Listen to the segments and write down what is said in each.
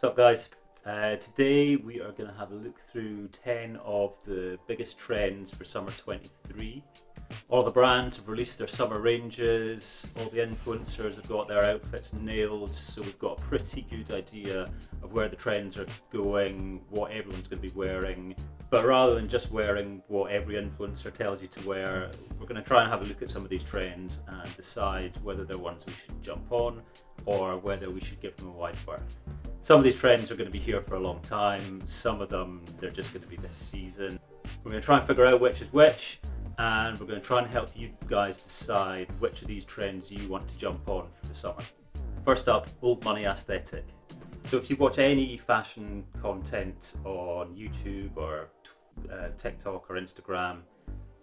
What's up guys? Uh, today we are going to have a look through 10 of the biggest trends for summer 23. All the brands have released their summer ranges, all the influencers have got their outfits nailed, so we've got a pretty good idea of where the trends are going, what everyone's going to be wearing. But rather than just wearing what every influencer tells you to wear, we're going to try and have a look at some of these trends and decide whether they're ones we should jump on or whether we should give them a wide berth some of these trends are going to be here for a long time. Some of them, they're just going to be this season. We're going to try and figure out which is which, and we're going to try and help you guys decide which of these trends you want to jump on for the summer. First up, old money aesthetic. So if you watch any fashion content on YouTube or uh, TikTok or Instagram,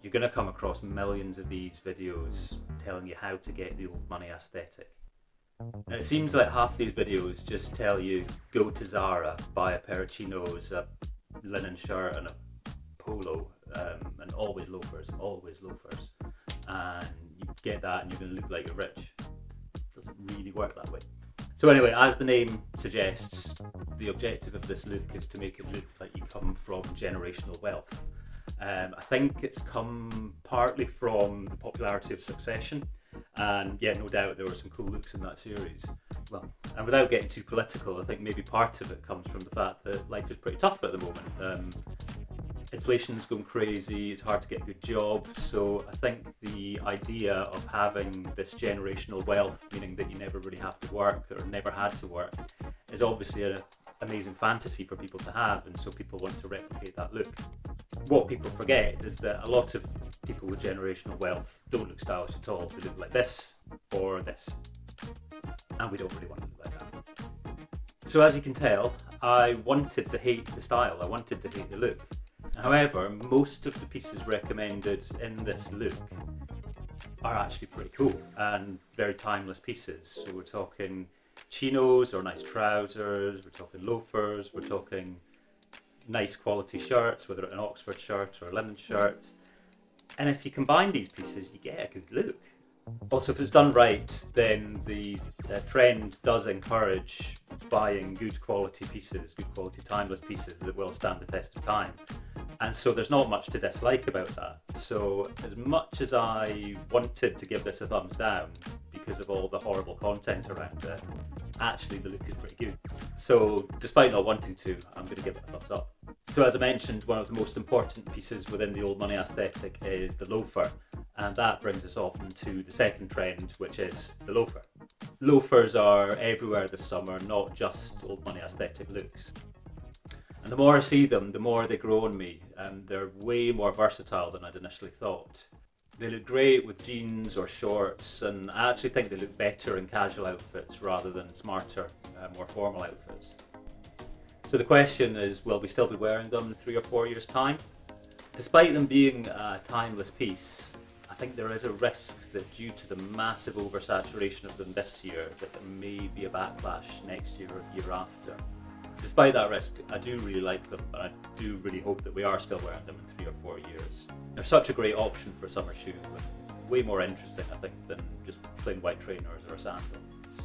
you're going to come across millions of these videos telling you how to get the old money aesthetic. It seems like half these videos just tell you go to Zara, buy a pair of chinos, a linen shirt, and a polo, um, and always loafers, always loafers. And you get that, and you're going to look like you're rich. It doesn't really work that way. So anyway, as the name suggests, the objective of this look is to make it look like you come from generational wealth. Um, I think it's come partly from the popularity of Succession and yeah, no doubt there were some cool looks in that series. Well, and without getting too political, I think maybe part of it comes from the fact that life is pretty tough at the moment. Um, inflation's going crazy, it's hard to get good jobs, so I think the idea of having this generational wealth, meaning that you never really have to work or never had to work, is obviously an amazing fantasy for people to have, and so people want to replicate that look what people forget is that a lot of people with generational wealth don't look stylish at all. They look like this or this. And we don't really want to look like that. So as you can tell, I wanted to hate the style, I wanted to hate the look. However, most of the pieces recommended in this look are actually pretty cool and very timeless pieces. So we're talking chinos or nice trousers, we're talking loafers, we're talking nice quality shirts, whether it's an Oxford shirt or a linen shirt. And if you combine these pieces, you get a good look. Also, if it's done right, then the trend does encourage buying good quality pieces, good quality timeless pieces that will stand the test of time. And so there's not much to dislike about that. So, as much as I wanted to give this a thumbs down because of all the horrible content around it, actually the look is pretty good. So, despite not wanting to, I'm going to give it a thumbs up. So as I mentioned, one of the most important pieces within the old money aesthetic is the loafer. And that brings us on to the second trend, which is the loafer. Loafers are everywhere this summer, not just old money aesthetic looks. And the more I see them, the more they grow on me. And they're way more versatile than I'd initially thought. They look great with jeans or shorts, and I actually think they look better in casual outfits rather than smarter, uh, more formal outfits. So the question is, will we still be wearing them in three or four years' time? Despite them being a timeless piece, I think there is a risk that due to the massive oversaturation of them this year, that there may be a backlash next year or year after. Despite that risk, I do really like them, and I do really hope that we are still wearing them in three or four years. They're such a great option for summer shoe, way more interesting, I think, than just plain white trainers or a sandal.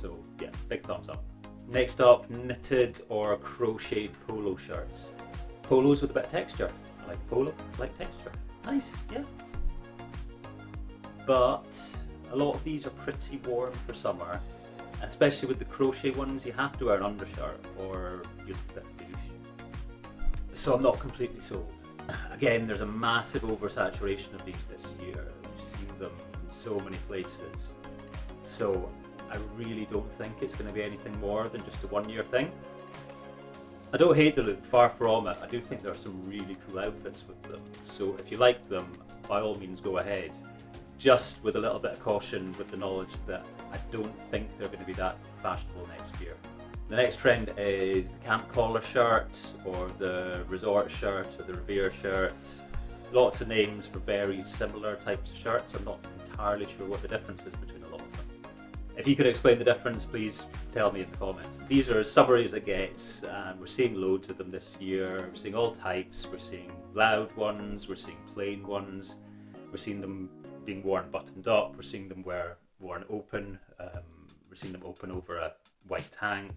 So yeah, big thumbs up. Next up, knitted or crocheted polo shirts. Polos with a bit of texture. I like polo, I like texture. Nice, yeah. But a lot of these are pretty warm for summer. Especially with the crochet ones, you have to wear an undershirt or you're a bit douche. So I'm not completely sold. Again, there's a massive oversaturation of these this year. You've seen them in so many places. So I really don't think it's going to be anything more than just a one year thing. I don't hate the look, far from it. I do think there are some really cool outfits with them. So if you like them, by all means go ahead. Just with a little bit of caution with the knowledge that I don't think they're going to be that fashionable next year. The next trend is the camp collar shirt or the resort shirt or the revere shirt. Lots of names for very similar types of shirts. I'm not entirely sure what the difference is between a lot of them. if you could explain the difference, please tell me in the comments. These are as summery as it gets, and we're seeing loads of them this year. We're seeing all types. We're seeing loud ones, we're seeing plain ones, we're seeing them being worn buttoned up, we're seeing them wear worn open, um, we're seeing them open over a white tank.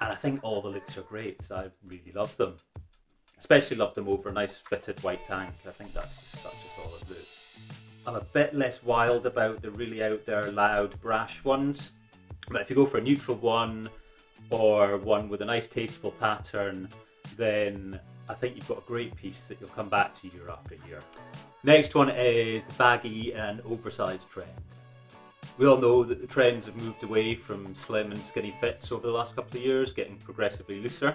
And I think all the looks are great. I really love them. Especially love them over a nice fitted white tank. I think that's just such a solid look. I'm a bit less wild about the really out there, loud, brash ones. But if you go for a neutral one or one with a nice, tasteful pattern, then I think you've got a great piece that you'll come back to year after year. Next one is the baggy and oversized trend. We all know that the trends have moved away from slim and skinny fits over the last couple of years, getting progressively looser.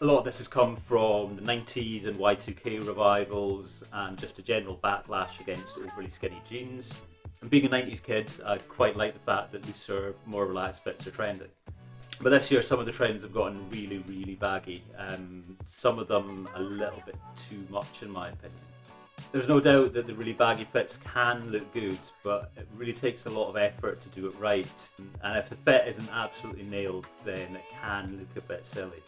A lot of this has come from the 90s and Y2K revivals and just a general backlash against overly skinny jeans. And being a 90s kid, I quite like the fact that looser, more relaxed fits are trending. But this year, some of the trends have gotten really, really baggy. Um, some of them a little bit too much, in my opinion. There's no doubt that the really baggy fits can look good, but it really takes a lot of effort to do it right. And if the fit isn't absolutely nailed, then it can look a bit silly.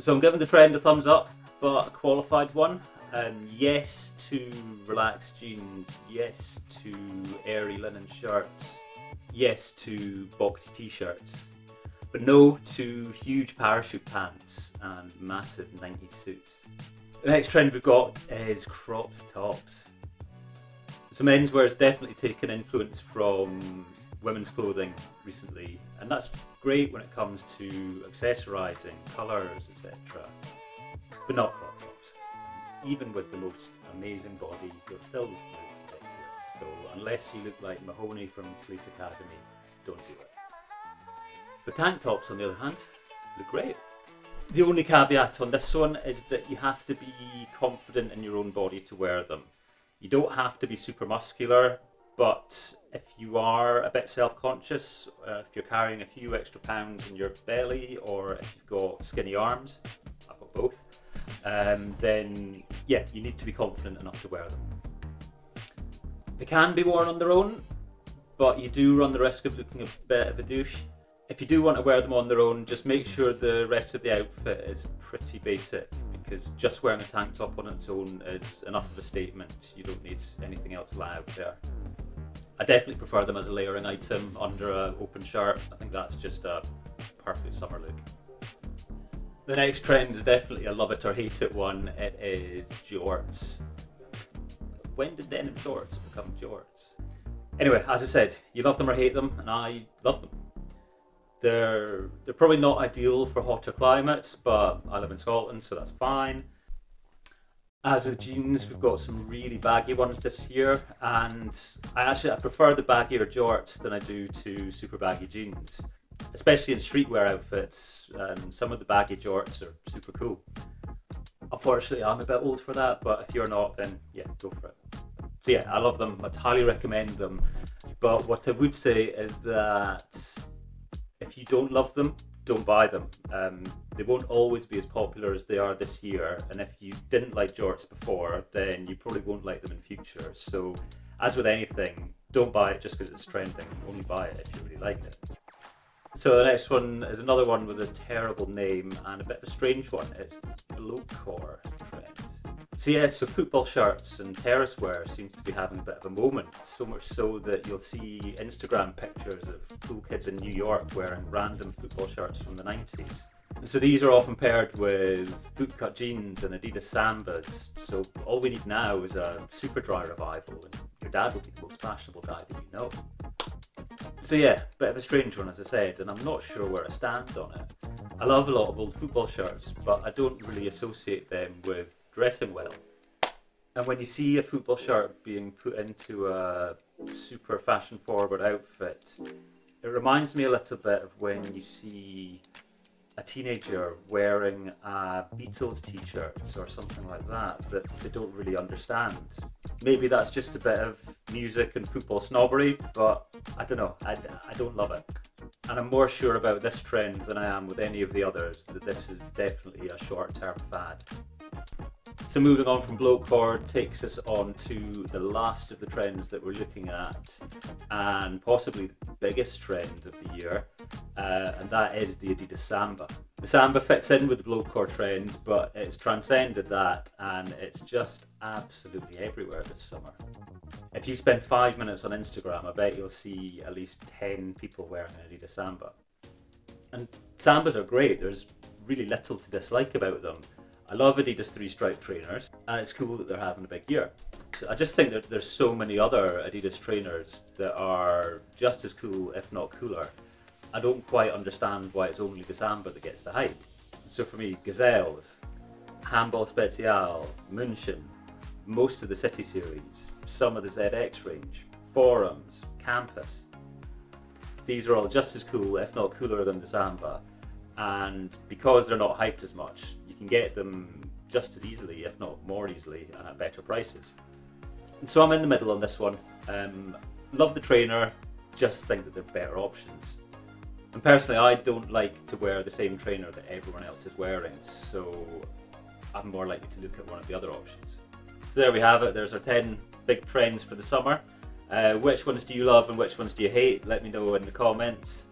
So I'm giving the trend a thumbs up, but a qualified one. Um, yes to relaxed jeans, yes to airy linen shirts, yes to boxy t-shirts, but no to huge parachute pants and massive 90s suits. The next trend we've got is cropped tops. So menswear has definitely taken influence from women's clothing recently, and that's great when it comes to accessorizing, colours, etc. But not crop tops. Even with the most amazing body, you'll still look ridiculous. So unless you look like Mahoney from Police Academy, don't do it. The tank tops, on the other hand, look great. The only caveat on this one is that you have to be confident in your own body to wear them. You don't have to be super muscular, but if you are a bit self-conscious, uh, if you're carrying a few extra pounds in your belly, or if you've got skinny arms, I've got both, um, then yeah, you need to be confident enough to wear them. They can be worn on their own, but you do run the risk of looking a bit of a douche if you do want to wear them on their own, just make sure the rest of the outfit is pretty basic because just wearing a tank top on its own is enough of a statement. You don't need anything else loud there. I definitely prefer them as a layering item under an open shirt. I think that's just a perfect summer look. The next trend is definitely a love it or hate it one. It is jorts. When did denim shorts become jorts? Anyway, as I said, you love them or hate them, and I love them. They're they're probably not ideal for hotter climates, but I live in Scotland, so that's fine. As with jeans, we've got some really baggy ones this year, and I actually I prefer the baggier jorts than I do to super baggy jeans, especially in streetwear outfits. Um, some of the baggy jorts are super cool. Unfortunately, I'm a bit old for that, but if you're not, then yeah, go for it. So yeah, I love them. I'd highly recommend them. But what I would say is that if you don't love them, don't buy them. Um, they won't always be as popular as they are this year, and if you didn't like jorts before, then you probably won't like them in future. So, as with anything, don't buy it just because it's trending. Only buy it if you really like it. So the next one is another one with a terrible name and a bit of a strange one. It's Blokecore trend. So yeah, so football shirts and terrace wear seems to be having a bit of a moment. So much so that you'll see Instagram pictures of cool kids in New York wearing random football shirts from the 90s. And so these are often paired with bootcut jeans and Adidas Sambas. So all we need now is a Superdry revival, and your dad will be the most fashionable guy that you know. So yeah, bit of a strange one as I said, and I'm not sure where I stand on it. I love a lot of old football shirts, but I don't really associate them with dressing well. And when you see a football shirt being put into a super fashion forward outfit, it reminds me a little bit of when you see a teenager wearing a Beatles t-shirt or something like that that they don't really understand. Maybe that's just a bit of music and football snobbery, but I don't know, I, I don't love it. And I'm more sure about this trend than I am with any of the others, that this is definitely a short-term fad. So moving on from Blokecore takes us on to the last of the trends that we're looking at, and possibly the biggest trend of the year, uh, and that is the Adidas Samba. The Samba fits in with the Blokecore trend, but it's transcended that, and it's just absolutely everywhere this summer. If you spend five minutes on Instagram, I bet you'll see at least 10 people wearing an Adidas Samba. And Sambas are great. There's really little to dislike about them. I love Adidas three stripe trainers, and it's cool that they're having a big year. I just think that there's so many other Adidas trainers that are just as cool, if not cooler. I don't quite understand why it's only the Samba that gets the hype. So for me, Gazelles, Handball Special, München, most of the City series, some of the ZX range, Forums, Campus. These are all just as cool, if not cooler than the Samba. And because they're not hyped as much, can get them just as easily, if not more easily, and at better prices. So I'm in the middle on this one. Um, love the trainer, just think that they're better options. And personally, I don't like to wear the same trainer that everyone else is wearing, so I'm more likely to look at one of the other options. So there we have it. There's our 10 big trends for the summer. Uh, which ones do you love and which ones do you hate? Let me know in the comments.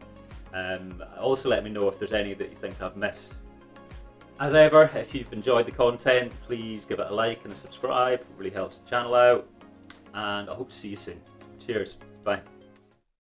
Um, also let me know if there's any that you think I've missed. As ever, if you've enjoyed the content, please give it a like and a subscribe. It really helps the channel out. And I hope to see you soon. Cheers. Bye.